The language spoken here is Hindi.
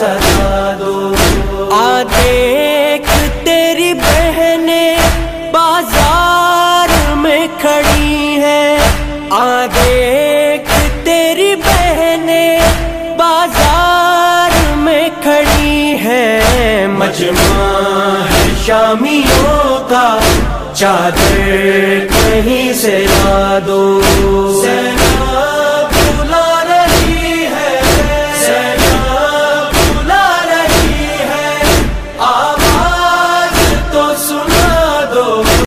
सजा दो। देख तेरी बहने बाज़ार में खड़ी है। आ देख तेरी बहने बाज़ार में खड़ी है। शामियों का, चादर कहीं से ला दो। 나도